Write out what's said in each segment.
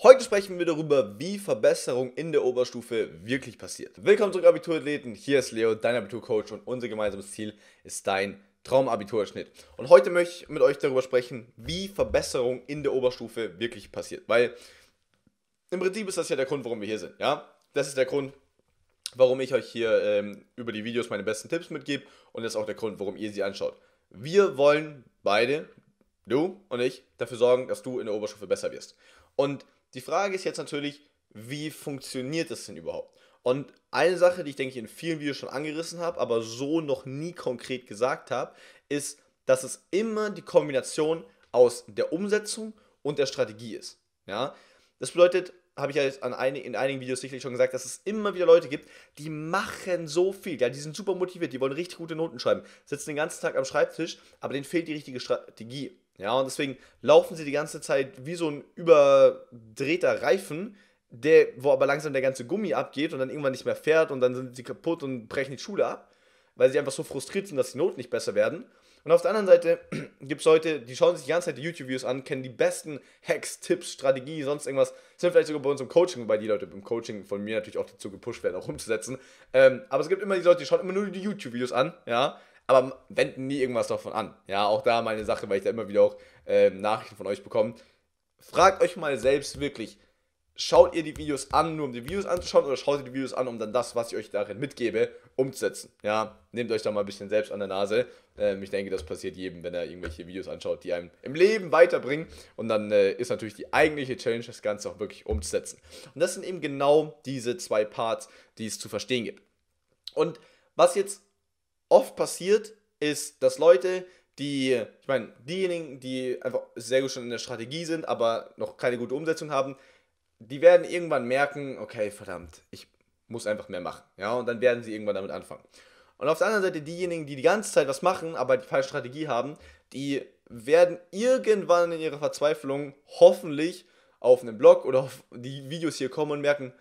Heute sprechen wir darüber, wie Verbesserung in der Oberstufe wirklich passiert. Willkommen zurück, Abiturathleten. Hier ist Leo, dein Abiturcoach und unser gemeinsames Ziel ist dein Traumabiturschnitt. Und heute möchte ich mit euch darüber sprechen, wie Verbesserung in der Oberstufe wirklich passiert. Weil im Prinzip ist das ja der Grund, warum wir hier sind. Ja, das ist der Grund, warum ich euch hier ähm, über die Videos meine besten Tipps mitgebe und das ist auch der Grund, warum ihr sie anschaut. Wir wollen beide, du und ich, dafür sorgen, dass du in der Oberstufe besser wirst. Und die Frage ist jetzt natürlich, wie funktioniert das denn überhaupt? Und eine Sache, die ich denke ich in vielen Videos schon angerissen habe, aber so noch nie konkret gesagt habe, ist, dass es immer die Kombination aus der Umsetzung und der Strategie ist. Ja? Das bedeutet, habe ich ja jetzt einig, in einigen Videos sicherlich schon gesagt, dass es immer wieder Leute gibt, die machen so viel. Ja, die sind super motiviert, die wollen richtig gute Noten schreiben, sitzen den ganzen Tag am Schreibtisch, aber denen fehlt die richtige Strategie. Ja, und deswegen laufen sie die ganze Zeit wie so ein überdrehter Reifen, der, wo aber langsam der ganze Gummi abgeht und dann irgendwann nicht mehr fährt und dann sind sie kaputt und brechen die Schule ab, weil sie einfach so frustriert sind, dass die Noten nicht besser werden. Und auf der anderen Seite gibt es Leute, die schauen sich die ganze Zeit die YouTube-Videos an, kennen die besten Hacks, Tipps, Strategie, sonst irgendwas, sind vielleicht sogar bei uns im Coaching, wobei die Leute im Coaching von mir natürlich auch dazu gepusht werden, auch umzusetzen. Ähm, aber es gibt immer die Leute, die schauen immer nur die YouTube-Videos an, ja, aber wenden nie irgendwas davon an. Ja, auch da meine Sache, weil ich da immer wieder auch äh, Nachrichten von euch bekomme. Fragt euch mal selbst wirklich, schaut ihr die Videos an, nur um die Videos anzuschauen, oder schaut ihr die Videos an, um dann das, was ich euch darin mitgebe, umzusetzen? Ja, nehmt euch da mal ein bisschen selbst an der Nase. Ähm, ich denke, das passiert jedem, wenn er irgendwelche Videos anschaut, die einem im Leben weiterbringen. Und dann äh, ist natürlich die eigentliche Challenge, das Ganze auch wirklich umzusetzen. Und das sind eben genau diese zwei Parts, die es zu verstehen gibt. Und was jetzt oft passiert, ist, dass Leute, die, ich meine, diejenigen, die einfach sehr gut schon in der Strategie sind, aber noch keine gute Umsetzung haben, die werden irgendwann merken, okay, verdammt, ich muss einfach mehr machen. Ja, und dann werden sie irgendwann damit anfangen. Und auf der anderen Seite diejenigen, die die ganze Zeit was machen, aber die falsche Strategie haben, die werden irgendwann in ihrer Verzweiflung hoffentlich auf einen Blog oder auf die Videos hier kommen und merken,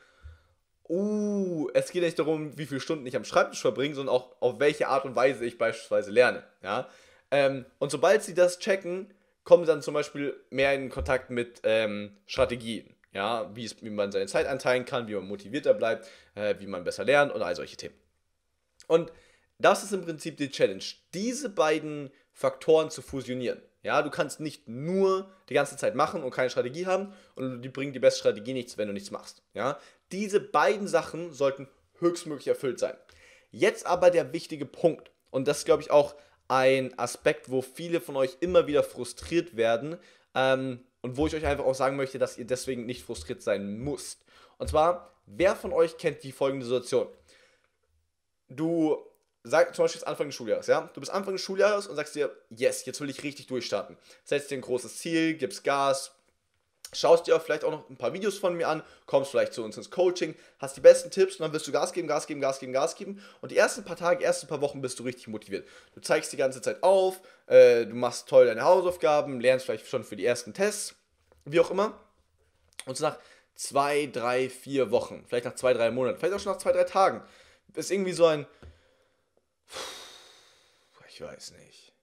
uh, es geht nicht darum, wie viele Stunden ich am Schreibtisch verbringe, sondern auch auf welche Art und Weise ich beispielsweise lerne. Ja? Ähm, und sobald sie das checken, kommen sie dann zum Beispiel mehr in Kontakt mit ähm, Strategien. Ja, wie, es, wie man seine Zeit einteilen kann, wie man motivierter bleibt, äh, wie man besser lernt und all solche Themen. Und das ist im Prinzip die Challenge, diese beiden Faktoren zu fusionieren. Ja, du kannst nicht nur die ganze Zeit machen und keine Strategie haben und die bringen die beste Strategie nichts, wenn du nichts machst. Ja, diese beiden Sachen sollten höchstmöglich erfüllt sein. Jetzt aber der wichtige Punkt, und das ist, glaube ich, auch ein Aspekt, wo viele von euch immer wieder frustriert werden ähm, und wo ich euch einfach auch sagen möchte, dass ihr deswegen nicht frustriert sein müsst. Und zwar, wer von euch kennt die folgende Situation? Du sagst zum Beispiel Anfang des Schuljahres, ja? Du bist Anfang des Schuljahres und sagst dir, yes, jetzt will ich richtig durchstarten. Setzt dir ein großes Ziel, gibst Gas, schaust dir vielleicht auch noch ein paar Videos von mir an, kommst vielleicht zu uns ins Coaching, hast die besten Tipps und dann wirst du Gas geben, Gas geben, Gas geben, Gas geben. Und die ersten paar Tage, ersten paar Wochen bist du richtig motiviert. Du zeigst die ganze Zeit auf, äh, du machst toll deine Hausaufgaben, lernst vielleicht schon für die ersten Tests, wie auch immer. Und nach zwei, drei, vier Wochen, vielleicht nach zwei, drei Monaten, vielleicht auch schon nach zwei, drei Tagen, ist irgendwie so ein. Ich weiß nicht,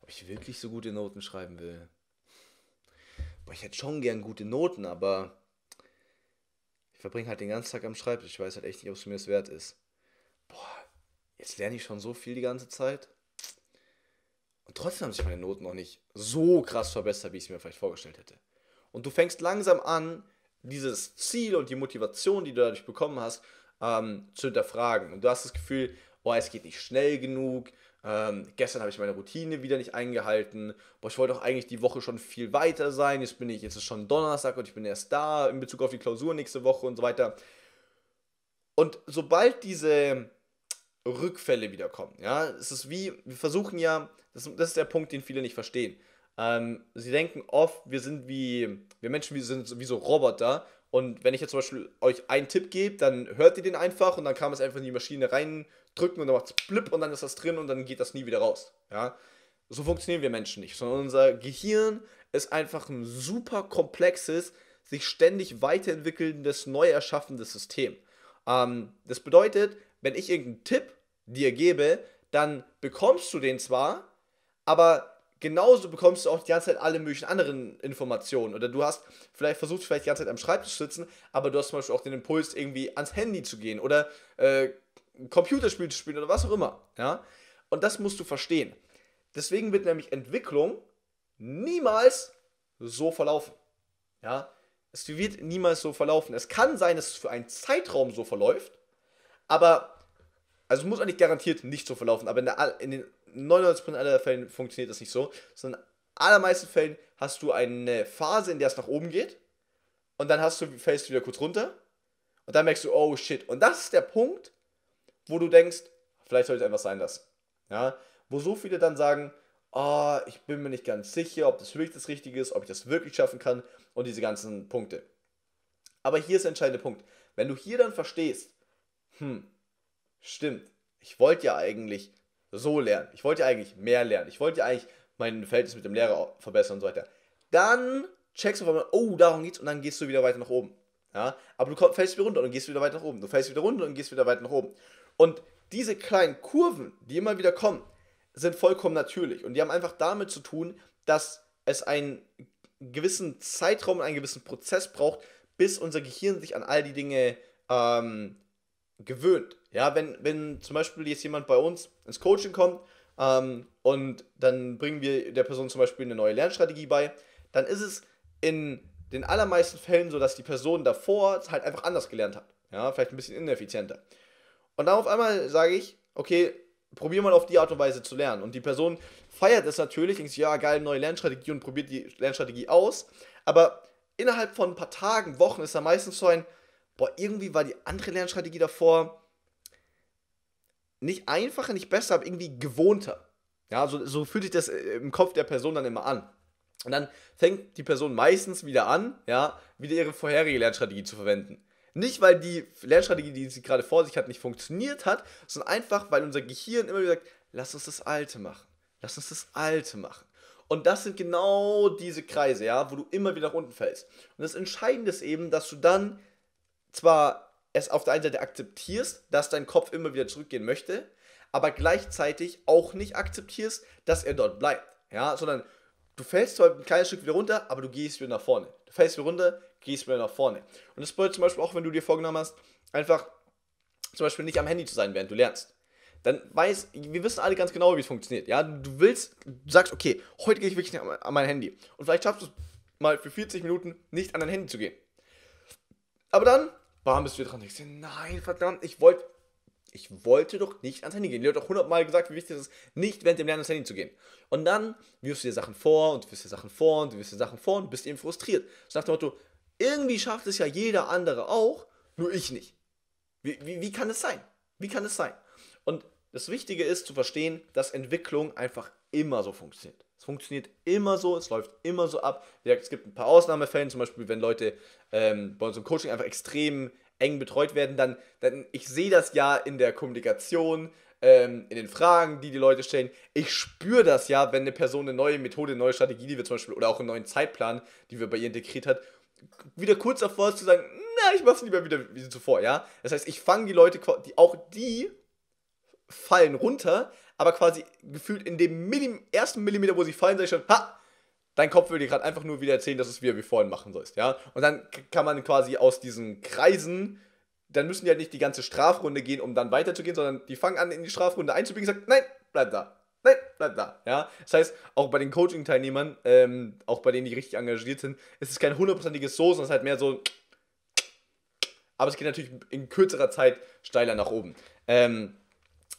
ob ich wirklich so gute Noten schreiben will boah, ich hätte schon gern gute Noten, aber ich verbringe halt den ganzen Tag am Schreibtisch. Ich weiß halt echt nicht, ob es mir das wert ist. Boah, jetzt lerne ich schon so viel die ganze Zeit. Und trotzdem haben sich meine Noten noch nicht so krass verbessert, wie ich es mir vielleicht vorgestellt hätte. Und du fängst langsam an, dieses Ziel und die Motivation, die du dadurch bekommen hast, ähm, zu hinterfragen. Und du hast das Gefühl, oh, es geht nicht schnell genug, ähm, gestern habe ich meine Routine wieder nicht eingehalten. Boah, ich wollte auch eigentlich die Woche schon viel weiter sein. Jetzt bin ich, jetzt ist schon Donnerstag und ich bin erst da in Bezug auf die Klausur nächste Woche und so weiter. Und sobald diese Rückfälle wiederkommen, ja, es ist wie, wir versuchen ja, das, das ist der Punkt, den viele nicht verstehen. Ähm, sie denken oft, wir sind wie, wir Menschen wir sind wie so Roboter und wenn ich jetzt zum Beispiel euch einen Tipp gebe, dann hört ihr den einfach und dann kann man es einfach in die Maschine reindrücken und dann macht es blip und dann ist das drin und dann geht das nie wieder raus. Ja? So funktionieren wir Menschen nicht, sondern unser Gehirn ist einfach ein super komplexes, sich ständig weiterentwickelndes, neu erschaffendes System. Ähm, das bedeutet, wenn ich irgendeinen Tipp dir gebe, dann bekommst du den zwar, aber genauso bekommst du auch die ganze Zeit alle möglichen anderen Informationen. Oder du hast vielleicht versucht, vielleicht die ganze Zeit am Schreibtisch zu sitzen, aber du hast zum Beispiel auch den Impuls, irgendwie ans Handy zu gehen oder äh, Computerspiel zu spielen oder was auch immer. Ja? Und das musst du verstehen. Deswegen wird nämlich Entwicklung niemals so verlaufen. Ja? Es wird niemals so verlaufen. Es kann sein, dass es für einen Zeitraum so verläuft, aber also es muss eigentlich garantiert nicht so verlaufen, aber in, der, in den 99% aller Fällen funktioniert das nicht so, sondern in allermeisten Fällen hast du eine Phase, in der es nach oben geht und dann hast du, fällst du wieder kurz runter und dann merkst du, oh shit. Und das ist der Punkt, wo du denkst, vielleicht soll ich es einfach sein lassen. Ja? Wo so viele dann sagen, oh, ich bin mir nicht ganz sicher, ob das wirklich das Richtige ist, ob ich das wirklich schaffen kann und diese ganzen Punkte. Aber hier ist der entscheidende Punkt. Wenn du hier dann verstehst, hm, stimmt, ich wollte ja eigentlich so lernen. Ich wollte ja eigentlich mehr lernen. Ich wollte ja eigentlich mein Verhältnis mit dem Lehrer verbessern und so weiter. Dann checkst du auf einmal, oh, darum geht's und dann gehst du wieder weiter nach oben. Ja? Aber du fällst wieder runter und gehst wieder weiter nach oben. Du fällst wieder runter und gehst wieder weiter nach oben. Und diese kleinen Kurven, die immer wieder kommen, sind vollkommen natürlich. Und die haben einfach damit zu tun, dass es einen gewissen Zeitraum, einen gewissen Prozess braucht, bis unser Gehirn sich an all die Dinge ähm, gewöhnt. Ja, wenn, wenn zum Beispiel jetzt jemand bei uns ins Coaching kommt ähm, und dann bringen wir der Person zum Beispiel eine neue Lernstrategie bei, dann ist es in den allermeisten Fällen so, dass die Person davor halt einfach anders gelernt hat. Ja, vielleicht ein bisschen ineffizienter. Und dann auf einmal sage ich, okay, probier mal auf die Art und Weise zu lernen. Und die Person feiert es natürlich, denkt sich, ja, geil, neue Lernstrategie und probiert die Lernstrategie aus. Aber innerhalb von ein paar Tagen, Wochen ist da meistens so ein, boah, irgendwie war die andere Lernstrategie davor nicht einfacher, nicht besser, aber irgendwie gewohnter. Ja, so, so fühlt sich das äh, im Kopf der Person dann immer an. Und dann fängt die Person meistens wieder an, ja, wieder ihre vorherige Lernstrategie zu verwenden. Nicht, weil die Lernstrategie, die sie gerade vor sich hat, nicht funktioniert hat, sondern einfach, weil unser Gehirn immer wieder sagt, lass uns das Alte machen. Lass uns das Alte machen. Und das sind genau diese Kreise, ja, wo du immer wieder nach unten fällst. Und das Entscheidende ist eben, dass du dann zwar es auf der einen Seite akzeptierst, dass dein Kopf immer wieder zurückgehen möchte, aber gleichzeitig auch nicht akzeptierst, dass er dort bleibt. Ja, sondern du fällst zwar ein kleines Stück wieder runter, aber du gehst wieder nach vorne. Du fällst wieder runter, gehst wieder nach vorne. Und das bedeutet zum Beispiel auch, wenn du dir vorgenommen hast, einfach zum Beispiel nicht am Handy zu sein, während du lernst. Dann weiß, wir wissen alle ganz genau, wie es funktioniert. Ja, du willst, du sagst, okay, heute gehe ich wirklich an mein Handy. Und vielleicht schaffst du es mal für 40 Minuten nicht an dein Handy zu gehen. Aber dann, bam, bist du wieder dran. Ich sage, nein, verdammt, ich wollte, ich wollte doch nicht ans Handy gehen. Die hat doch hundertmal gesagt, wie wichtig es ist, nicht während dem Lernen ans Handy zu gehen. Und dann wirfst du dir Sachen vor und du wirfst dir Sachen vor und du wirfst dir Sachen vor und bist eben frustriert. So nach dem Motto, irgendwie schafft es ja jeder andere auch, nur ich nicht. Wie, wie, wie kann es sein? Wie kann es sein? Und das Wichtige ist zu verstehen, dass Entwicklung einfach immer so funktioniert. Es funktioniert immer so, es läuft immer so ab. Es gibt ein paar Ausnahmefälle, zum Beispiel, wenn Leute ähm, bei unserem Coaching einfach extrem eng betreut werden, dann, dann ich sehe das ja in der Kommunikation, ähm, in den Fragen, die die Leute stellen. Ich spüre das ja, wenn eine Person eine neue Methode, eine neue Strategie, die wir zum Beispiel, oder auch einen neuen Zeitplan, die wir bei ihr integriert hat, wieder kurz davor ist zu sagen, na, ich mach's lieber wieder wie zuvor, ja. Das heißt, ich fange die Leute, die, auch die fallen runter, aber quasi gefühlt in dem Millim ersten Millimeter, wo sie fallen, sage ich schon, ha, dein Kopf will dir gerade einfach nur wieder erzählen, dass es wieder wie vorhin machen sollst, ja. Und dann kann man quasi aus diesen Kreisen, dann müssen die halt nicht die ganze Strafrunde gehen, um dann weiterzugehen, sondern die fangen an, in die Strafrunde einzubiegen und sagen, nein, bleib da. Nein, bleib da. Ja? Das heißt, auch bei den Coaching-Teilnehmern, ähm, auch bei denen, die richtig engagiert sind, ist es kein hundertprozentiges So, sondern es ist halt mehr so. Aber es geht natürlich in kürzerer Zeit steiler nach oben. Ähm,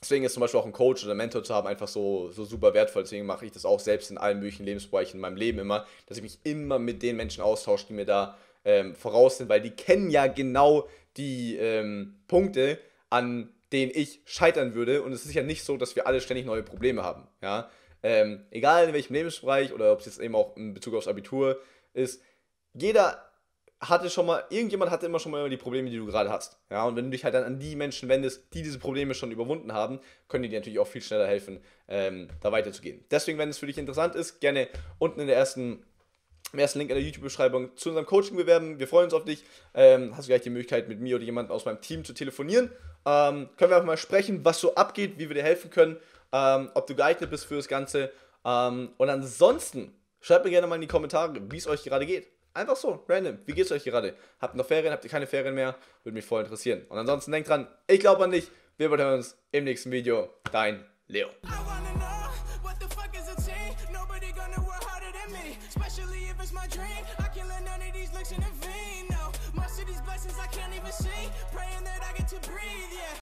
deswegen ist zum Beispiel auch ein Coach oder Mentor zu haben einfach so, so super wertvoll. Deswegen mache ich das auch selbst in allen möglichen Lebensbereichen in meinem Leben immer, dass ich mich immer mit den Menschen austausche, die mir da ähm, voraus sind, weil die kennen ja genau die ähm, Punkte, an denen ich scheitern würde. Und es ist ja nicht so, dass wir alle ständig neue Probleme haben. Ja? Ähm, egal in welchem Lebensbereich oder ob es jetzt eben auch in Bezug aufs Abitur ist, jeder hatte schon mal, irgendjemand hatte immer schon mal die Probleme, die du gerade hast. Ja, und wenn du dich halt dann an die Menschen wendest, die diese Probleme schon überwunden haben, können die dir natürlich auch viel schneller helfen, ähm, da weiterzugehen. Deswegen, wenn es für dich interessant ist, gerne unten in der ersten, im ersten Link in der YouTube-Beschreibung zu unserem Coaching bewerben. Wir freuen uns auf dich. Ähm, hast du gleich die Möglichkeit, mit mir oder jemandem aus meinem Team zu telefonieren. Ähm, können wir auch mal sprechen, was so abgeht, wie wir dir helfen können, ähm, ob du geeignet bist für das Ganze. Ähm, und ansonsten, schreibt mir gerne mal in die Kommentare, wie es euch gerade geht. Einfach so, random. Wie geht's euch gerade? Habt ihr noch Ferien? Habt ihr keine Ferien mehr? Würde mich voll interessieren. Und ansonsten denkt dran, ich glaube an dich. Wir hören uns im nächsten Video. Dein Leo.